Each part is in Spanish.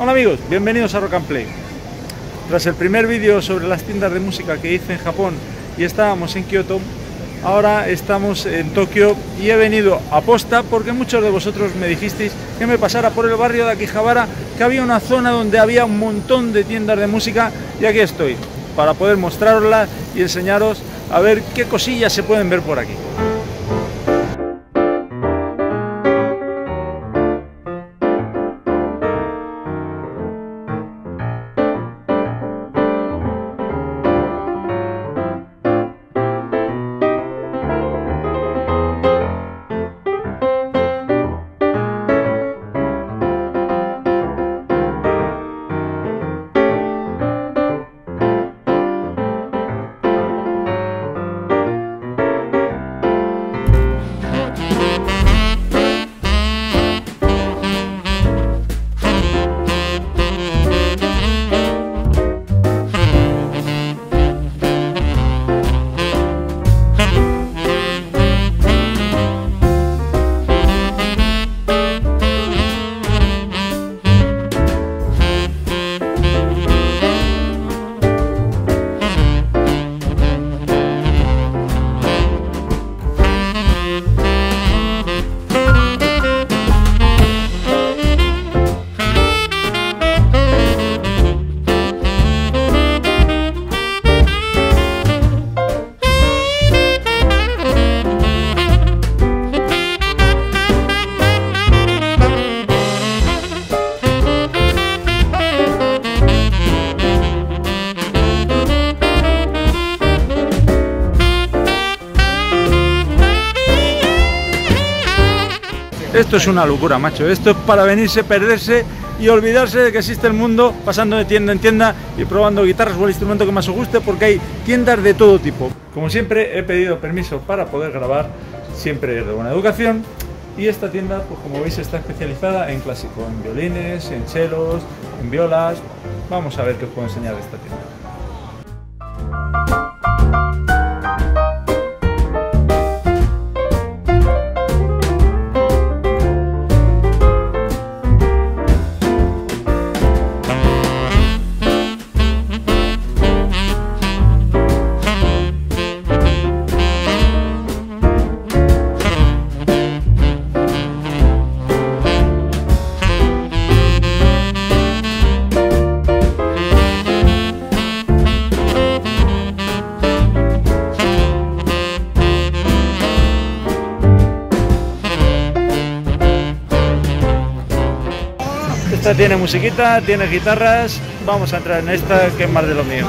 Hola amigos, bienvenidos a Rock and Play. Tras el primer vídeo sobre las tiendas de música que hice en Japón y estábamos en Kioto, ahora estamos en Tokio y he venido a posta porque muchos de vosotros me dijisteis que me pasara por el barrio de Akihabara, que había una zona donde había un montón de tiendas de música y aquí estoy, para poder mostraroslas y enseñaros a ver qué cosillas se pueden ver por aquí. Es una locura, macho. Esto es para venirse, perderse y olvidarse de que existe el mundo, pasando de tienda en tienda y probando guitarras o el instrumento que más os guste, porque hay tiendas de todo tipo. Como siempre, he pedido permiso para poder grabar, siempre de buena educación. Y esta tienda, pues como veis, está especializada en clásico, en violines, en chelos, en violas. Vamos a ver qué os puedo enseñar de esta tienda. Tiene musiquita, tiene guitarras. Vamos a entrar en esta que es más de lo mío.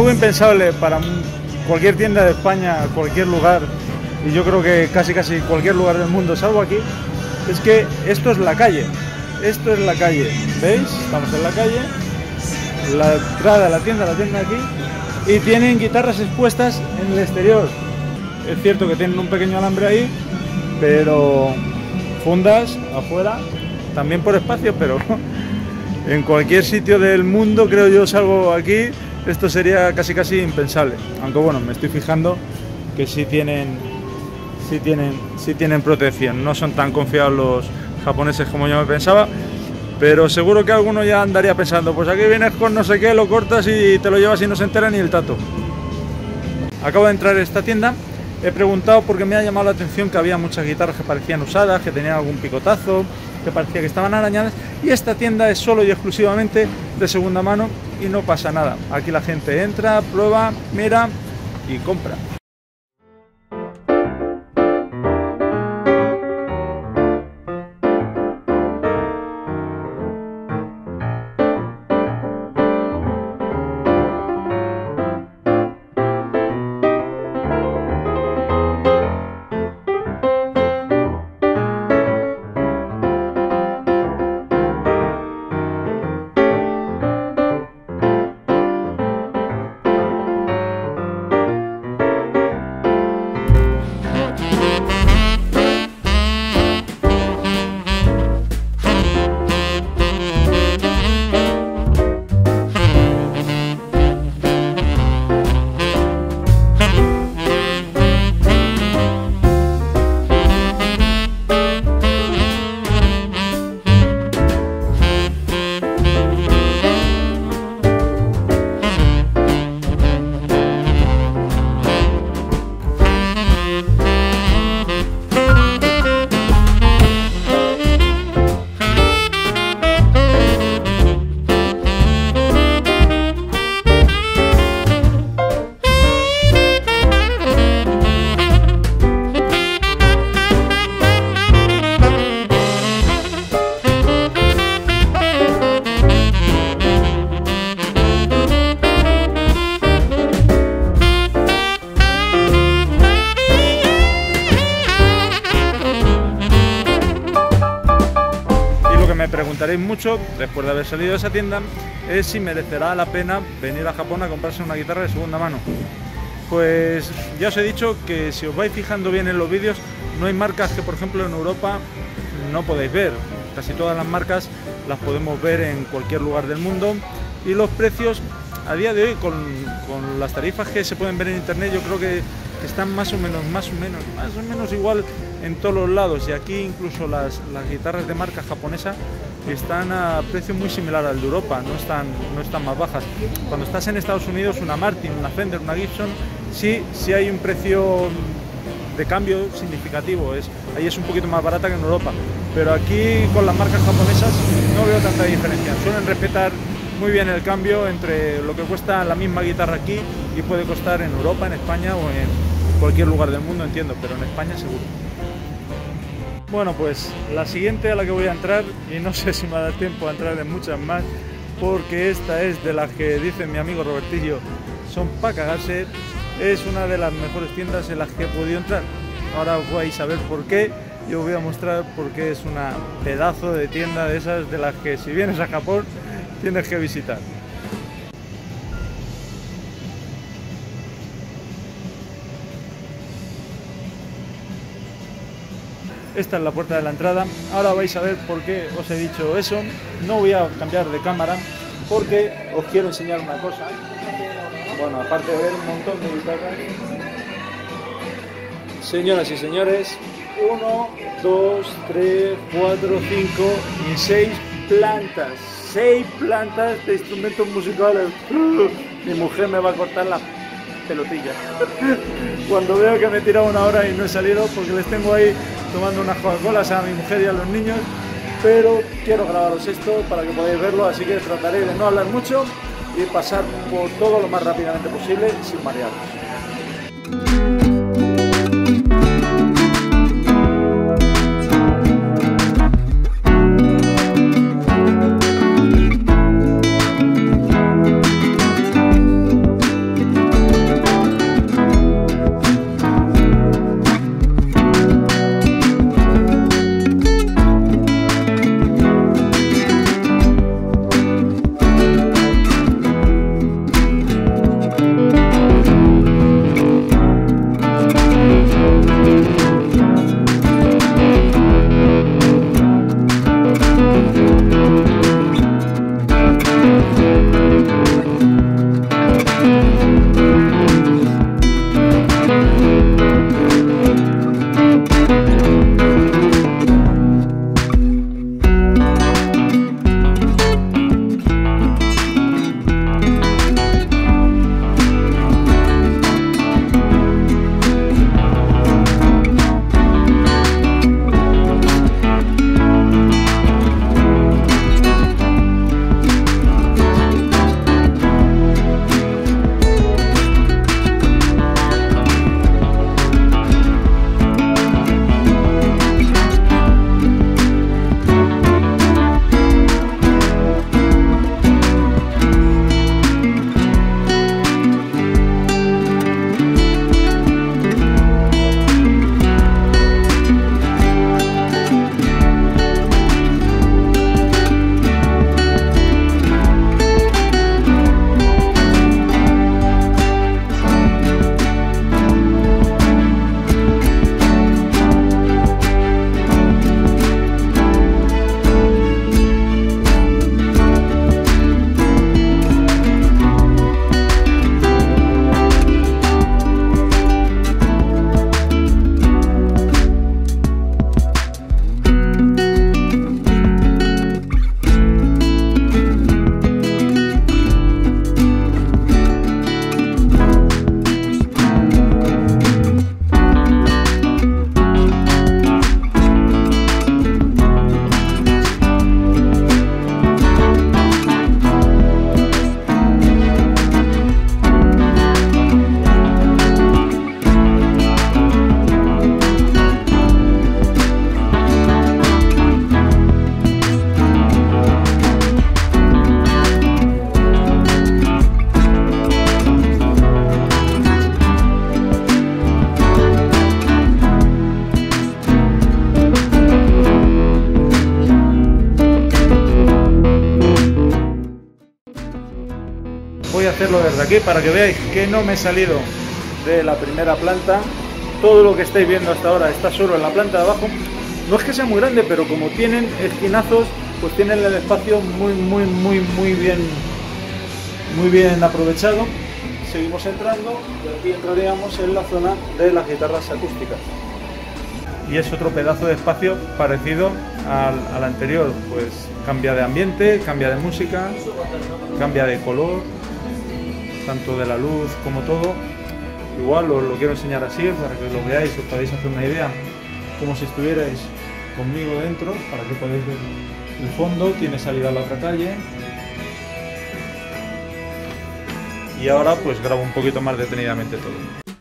Impensable para cualquier tienda de España, cualquier lugar, y yo creo que casi casi cualquier lugar del mundo, salvo aquí, es que esto es la calle. Esto es la calle. ¿Veis? Estamos en la calle. La entrada la tienda la tienen aquí. Y tienen guitarras expuestas en el exterior. Es cierto que tienen un pequeño alambre ahí, pero fundas afuera, también por espacio, pero en cualquier sitio del mundo, creo yo, salgo aquí, esto sería casi casi impensable. Aunque bueno, me estoy fijando que sí tienen, sí tienen, sí tienen protección. No son tan confiados los japoneses como yo me pensaba. Pero seguro que alguno ya andaría pensando, pues aquí vienes con no sé qué, lo cortas y te lo llevas y no se entera ni el tato. Acabo de entrar en esta tienda He preguntado porque me ha llamado la atención que había muchas guitarras que parecían usadas, que tenían algún picotazo, que parecía que estaban arañadas y esta tienda es solo y exclusivamente de segunda mano y no pasa nada. Aquí la gente entra, prueba, mira y compra. Después de haber salido de esa tienda, es si merecerá la pena venir a Japón a comprarse una guitarra de segunda mano. Pues ya os he dicho que si os vais fijando bien en los vídeos, no hay marcas que por ejemplo en Europa no podéis ver. Casi todas las marcas las podemos ver en cualquier lugar del mundo y los precios a día de hoy con, con las tarifas que se pueden ver en internet yo creo que están más o menos, más o menos, más o menos igual en todos los lados y aquí incluso las, las guitarras de marca japonesa están a precio muy similar al de Europa, no están, no están más bajas. Cuando estás en Estados Unidos, una Martin, una Fender, una Gibson, sí, sí hay un precio de cambio significativo, es, ahí es un poquito más barata que en Europa, pero aquí con las marcas japonesas no veo tanta diferencia, suelen respetar muy bien el cambio entre lo que cuesta la misma guitarra aquí y puede costar en Europa, en España o en cualquier lugar del mundo, entiendo, pero en España seguro. Bueno, pues la siguiente a la que voy a entrar, y no sé si me da tiempo a entrar en muchas más, porque esta es de las que dice mi amigo Robertillo, son para cagarse, es una de las mejores tiendas en las que he podido entrar. Ahora os vais a ver por qué, yo os voy a mostrar por qué es una pedazo de tienda de esas de las que si vienes a Japón tienes que visitar. Esta es la puerta de la entrada. Ahora vais a ver por qué os he dicho eso. No voy a cambiar de cámara porque os quiero enseñar una cosa. Bueno, aparte de ver un montón de guitarras. Señoras y señores, 1, 2, 3, 4, 5 y 6 plantas. 6 plantas de instrumentos musicales. Mi mujer me va a cortar la pelotilla. Cuando veo que me he tirado una hora y no he salido porque les tengo ahí tomando unas Coca-Colas a mi mujer y a los niños, pero quiero grabaros esto para que podáis verlo, así que trataré de no hablar mucho y pasar por todo lo más rápidamente posible sin marearos. Desde aquí para que veáis que no me he salido de la primera planta. Todo lo que estáis viendo hasta ahora está solo en la planta de abajo. No es que sea muy grande, pero como tienen esquinazos, pues tienen el espacio muy, muy, muy, muy bien, muy bien aprovechado. Seguimos entrando y aquí entraríamos en la zona de las guitarras acústicas. Y es otro pedazo de espacio parecido al, al anterior, pues cambia de ambiente, cambia de música, cambia de color, tanto de la luz como todo. Igual os lo quiero enseñar así para que lo veáis, os podáis hacer una idea, como si estuvierais conmigo dentro, para que podáis ver el fondo, tiene salida a la otra calle. Y ahora pues grabo un poquito más detenidamente todo.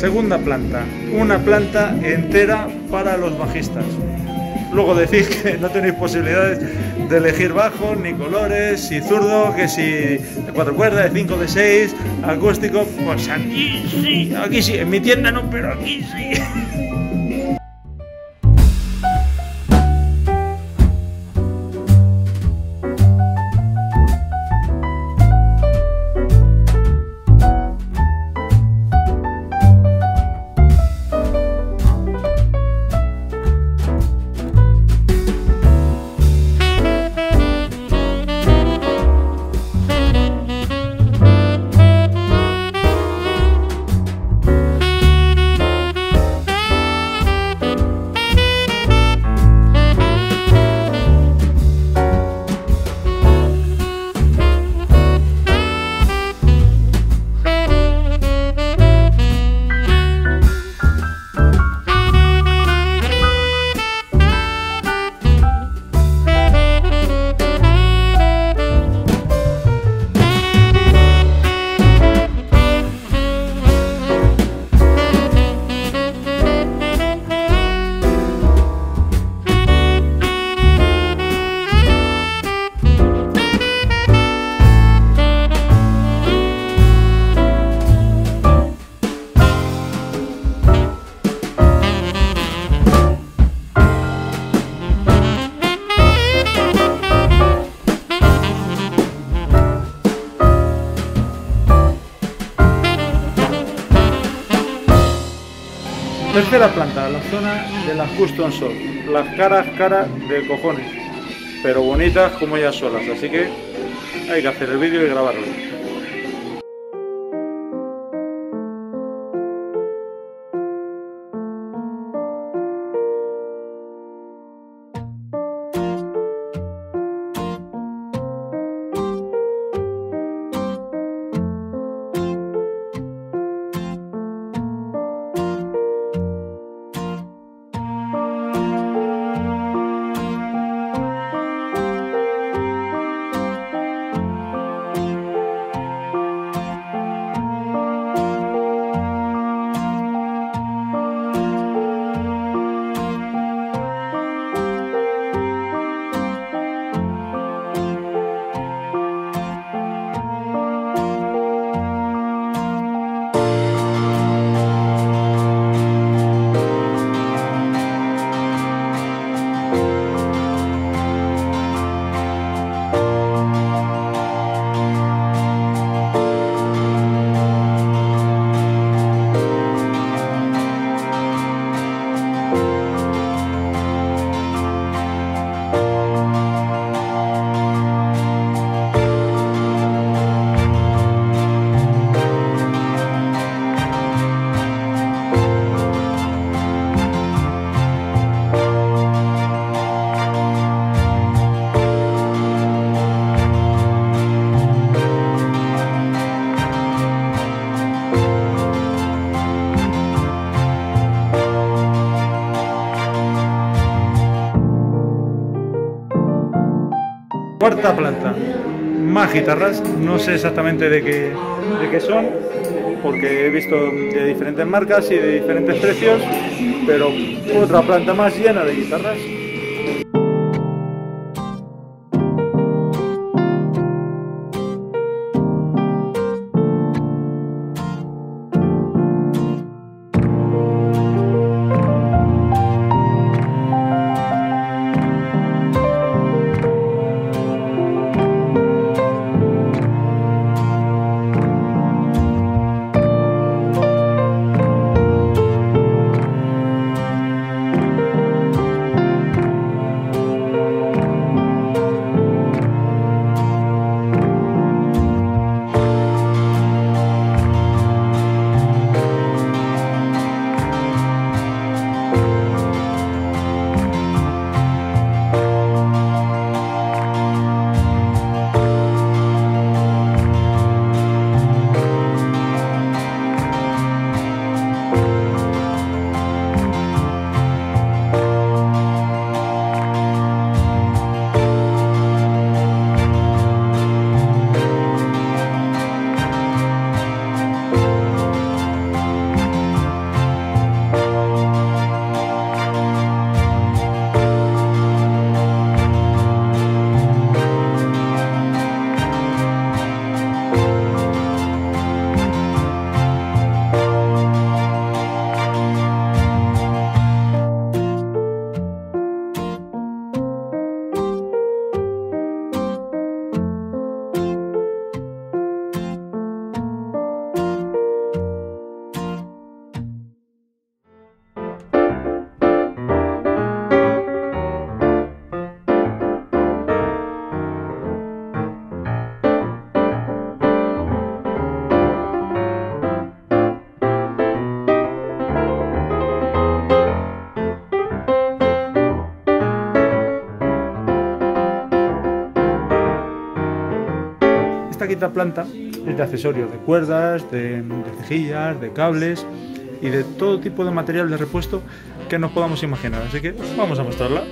Segunda planta, una planta entera para los bajistas. Luego decís que no tenéis posibilidades de elegir bajos, ni colores, si zurdo, que si de cuatro cuerdas, de cinco, de seis, acústico. Pues aquí sí, aquí sí, en mi tienda no, pero aquí sí. custom shop. Las caras, caras de cojones. Pero bonitas como ellas solas. Así que hay que hacer el vídeo y grabarlo. Cuarta planta, más guitarras, no sé exactamente de qué, de qué son, porque he visto de diferentes marcas y de diferentes precios, pero otra planta más llena de guitarras. Planta es de accesorios, de cuerdas, de, de cejillas, de cables y de todo tipo de material de repuesto que nos podamos imaginar. Así que vamos a mostrarla.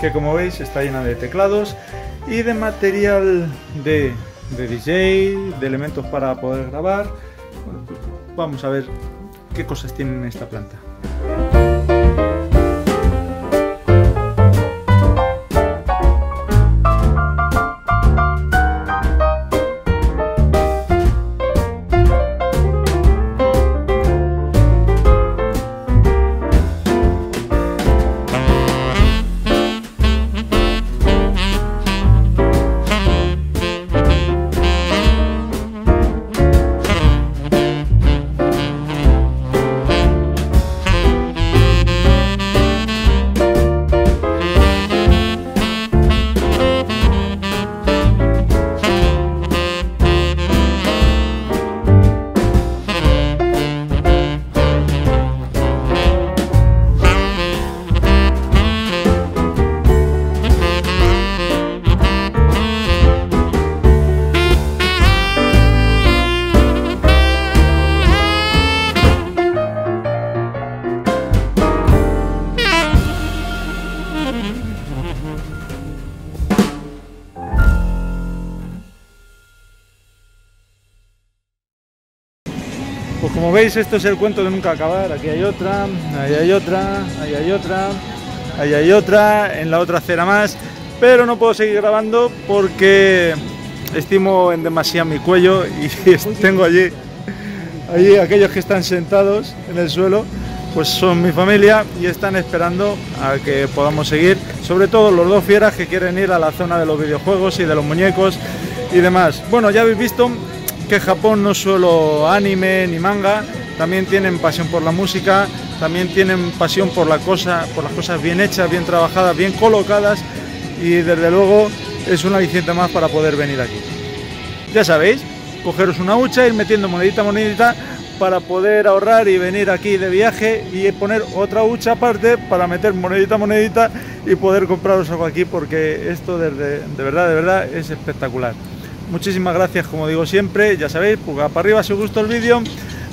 Que como veis está llena de teclados y de material de, de DJ, de elementos para poder grabar. Vamos a ver qué cosas tiene esta planta. Veis, esto es el cuento de nunca acabar. Aquí hay otra, ahí hay otra, ahí hay otra, ahí hay otra, en la otra acera más. Pero no puedo seguir grabando porque estimo en demasiado mi cuello y tengo allí, allí aquellos que están sentados en el suelo, pues son mi familia y están esperando a que podamos seguir. Sobre todo los dos fieras que quieren ir a la zona de los videojuegos y de los muñecos y demás. Bueno, ya habéis visto que Japón no solo anime ni manga, también tienen pasión por la música, también tienen pasión por la cosa, por las cosas bien hechas, bien trabajadas, bien colocadas y desde luego es un aliciente más para poder venir aquí. Ya sabéis, cogeros una hucha, ir metiendo monedita monedita para poder ahorrar y venir aquí de viaje y poner otra hucha aparte para meter monedita monedita y poder compraros algo aquí porque esto de verdad, de verdad es espectacular. Muchísimas gracias, como digo siempre, ya sabéis, pulgar para arriba si os gustó el vídeo,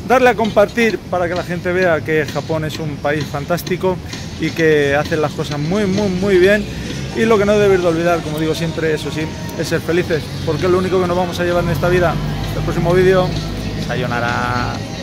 darle a compartir para que la gente vea que Japón es un país fantástico y que hacen las cosas muy, muy, muy bien. Y lo que no debéis de olvidar, como digo siempre, eso sí, es ser felices, porque es lo único que nos vamos a llevar en esta vida. El próximo vídeo, sayonara.